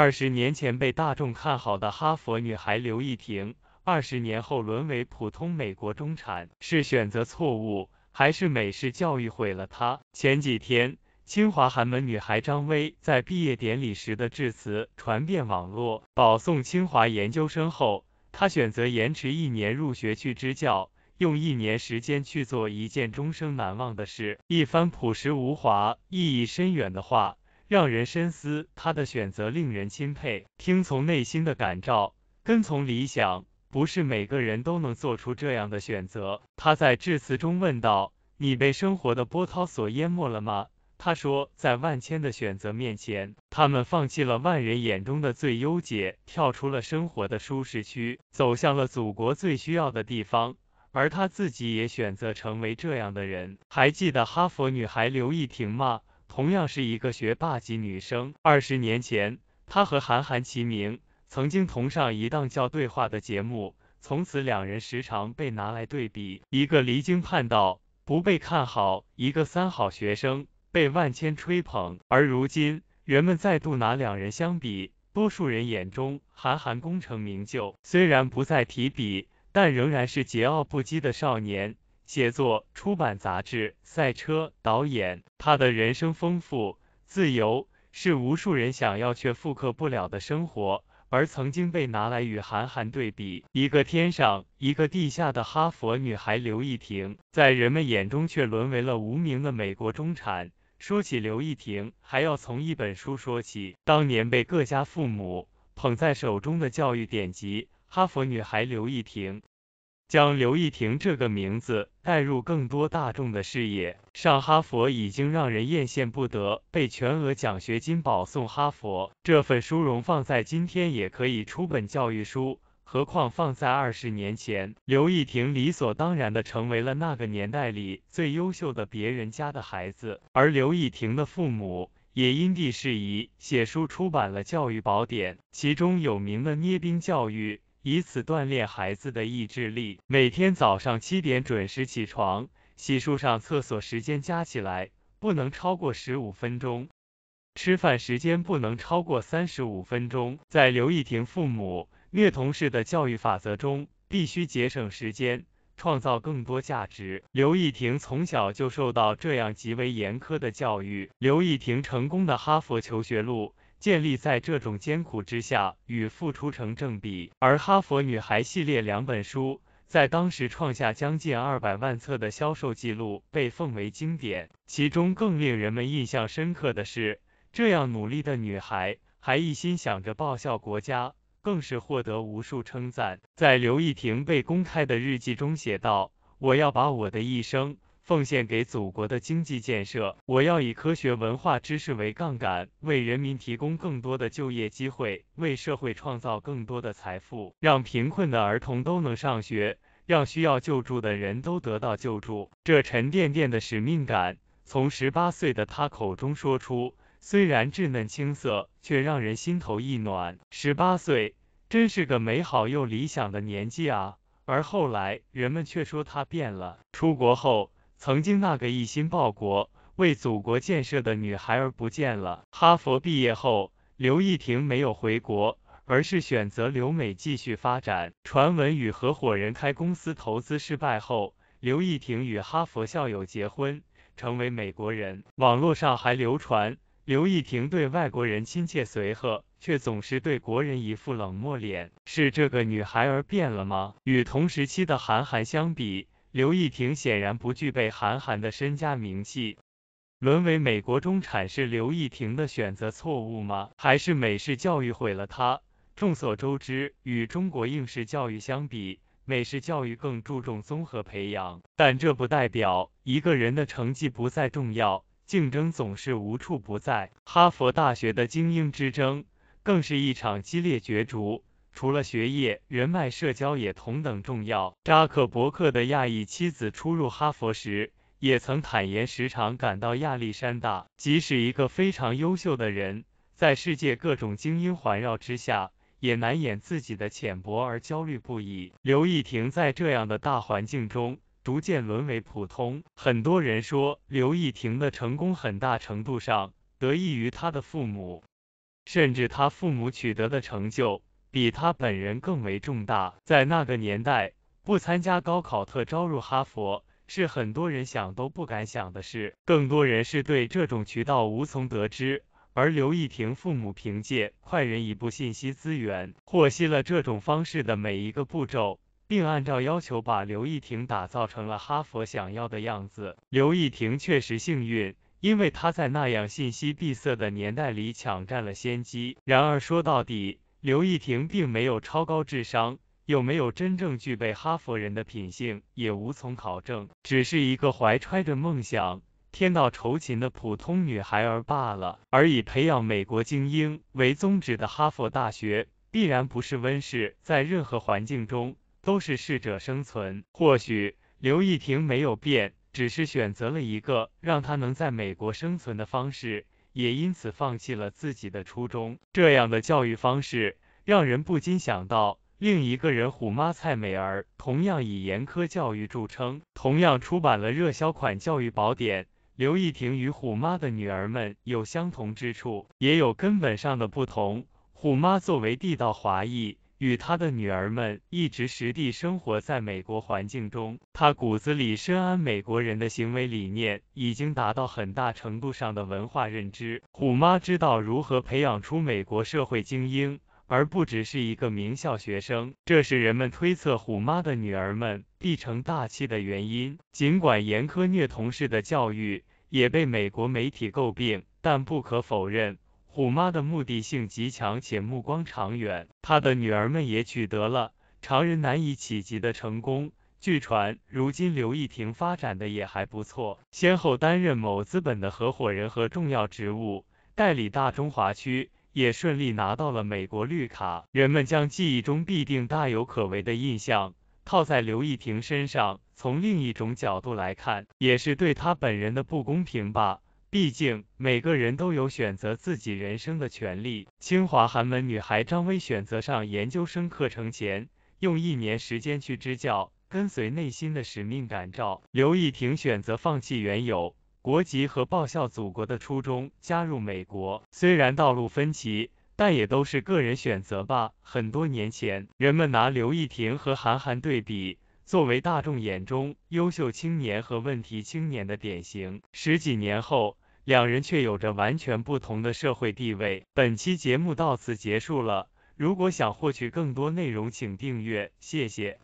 二十年前被大众看好的哈佛女孩刘亦婷，二十年后沦为普通美国中产，是选择错误，还是美式教育毁了她？前几天，清华寒门女孩张薇在毕业典礼时的致辞传遍网络。保送清华研究生后，她选择延迟一年入学去支教，用一年时间去做一件终生难忘的事。一番朴实无华、意义深远的话。让人深思，他的选择令人钦佩。听从内心的感召，跟从理想，不是每个人都能做出这样的选择。他在致辞中问道：“你被生活的波涛所淹没了吗？”他说：“在万千的选择面前，他们放弃了万人眼中的最优解，跳出了生活的舒适区，走向了祖国最需要的地方。而他自己也选择成为这样的人。还记得哈佛女孩刘亦婷吗？”同样是一个学霸级女生，二十年前，她和韩寒齐名，曾经同上一档叫对话的节目，从此两人时常被拿来对比，一个离经叛道，不被看好，一个三好学生，被万千吹捧。而如今，人们再度拿两人相比，多数人眼中，韩寒功成名就，虽然不再提笔，但仍然是桀骜不羁的少年。写作、出版杂志、赛车、导演，他的人生丰富、自由，是无数人想要却复刻不了的生活。而曾经被拿来与韩寒对比，一个天上，一个地下的哈佛女孩刘亦婷，在人们眼中却沦为了无名的美国中产。说起刘亦婷，还要从一本书说起，当年被各家父母捧在手中的教育典籍《哈佛女孩刘亦婷》。将刘亦婷这个名字带入更多大众的视野，上哈佛已经让人艳羡不得，被全额奖学金保送哈佛，这份殊荣放在今天也可以出本教育书，何况放在二十年前，刘亦婷理所当然的成为了那个年代里最优秀的别人家的孩子，而刘亦婷的父母也因地适宜写书出版了教育宝典，其中有名的捏冰教育。以此锻炼孩子的意志力。每天早上七点准时起床，洗漱上厕所时间加起来不能超过十五分钟，吃饭时间不能超过三十五分钟。在刘亦婷父母虐童式的教育法则中，必须节省时间，创造更多价值。刘亦婷从小就受到这样极为严苛的教育。刘亦婷成功的哈佛求学路。建立在这种艰苦之下，与付出成正比。而《哈佛女孩》系列两本书，在当时创下将近二百万册的销售记录，被奉为经典。其中更令人们印象深刻的是，这样努力的女孩，还一心想着报效国家，更是获得无数称赞。在刘亦婷被公开的日记中写道：“我要把我的一生。”奉献给祖国的经济建设，我要以科学文化知识为杠杆，为人民提供更多的就业机会，为社会创造更多的财富，让贫困的儿童都能上学，让需要救助的人都得到救助。这沉甸甸的使命感，从十八岁的他口中说出，虽然稚嫩青涩，却让人心头一暖。十八岁，真是个美好又理想的年纪啊！而后来，人们却说他变了。出国后。曾经那个一心报国、为祖国建设的女孩儿不见了。哈佛毕业后，刘亦婷没有回国，而是选择留美继续发展。传闻与合伙人开公司投资失败后，刘亦婷与哈佛校友结婚，成为美国人。网络上还流传，刘亦婷对外国人亲切随和，却总是对国人一副冷漠脸。是这个女孩儿变了吗？与同时期的韩寒相比。刘亦婷显然不具备韩寒的身家名气，沦为美国中产是刘亦婷的选择错误吗？还是美式教育毁了她？众所周知，与中国应试教育相比，美式教育更注重综合培养，但这不代表一个人的成绩不再重要，竞争总是无处不在。哈佛大学的精英之争，更是一场激烈角逐。除了学业，人脉、社交也同等重要。扎克伯克的亚裔妻子初入哈佛时，也曾坦言时常感到压力山大。即使一个非常优秀的人，在世界各种精英环绕之下，也难掩自己的浅薄而焦虑不已。刘亦婷在这样的大环境中，逐渐沦为普通。很多人说，刘亦婷的成功很大程度上得益于她的父母。甚至她父母取得的成就比他本人更为重大。在那个年代，不参加高考特招入哈佛，是很多人想都不敢想的事。更多人是对这种渠道无从得知。而刘亦婷父母凭借快人一步信息资源，获悉了这种方式的每一个步骤，并按照要求把刘亦婷打造成了哈佛想要的样子。刘亦婷确实幸运，因为她在那样信息闭塞的年代里抢占了先机。然而说到底，刘亦婷并没有超高智商，有没有真正具备哈佛人的品性，也无从考证，只是一个怀揣着梦想。天道酬勤的普通女孩儿罢了，而以培养美国精英为宗旨的哈佛大学，必然不是温室，在任何环境中都是适者生存。或许刘亦婷没有变，只是选择了一个让她能在美国生存的方式，也因此放弃了自己的初衷。这样的教育方式，让人不禁想到另一个人虎妈蔡美儿，同样以严苛教育著称，同样出版了热销款教育宝典。刘亦婷与虎妈的女儿们有相同之处，也有根本上的不同。虎妈作为地道华裔，与她的女儿们一直实地生活在美国环境中，她骨子里深谙美国人的行为理念，已经达到很大程度上的文化认知。虎妈知道如何培养出美国社会精英。而不只是一个名校学生，这是人们推测虎妈的女儿们必成大器的原因。尽管严苛虐童式的教育也被美国媒体诟病，但不可否认，虎妈的目的性极强且目光长远。她的女儿们也取得了常人难以企及的成功。据传，如今刘亦婷发展的也还不错，先后担任某资本的合伙人和重要职务，代理大中华区。也顺利拿到了美国绿卡。人们将记忆中必定大有可为的印象套在刘亦婷身上，从另一种角度来看，也是对她本人的不公平吧。毕竟每个人都有选择自己人生的权利。清华寒门女孩张薇选择上研究生课程前，用一年时间去支教，跟随内心的使命感召。刘亦婷选择放弃原有。国籍和报效祖国的初衷，加入美国。虽然道路分歧，但也都是个人选择吧。很多年前，人们拿刘亦婷和韩寒对比，作为大众眼中优秀青年和问题青年的典型。十几年后，两人却有着完全不同的社会地位。本期节目到此结束了。如果想获取更多内容，请订阅，谢谢。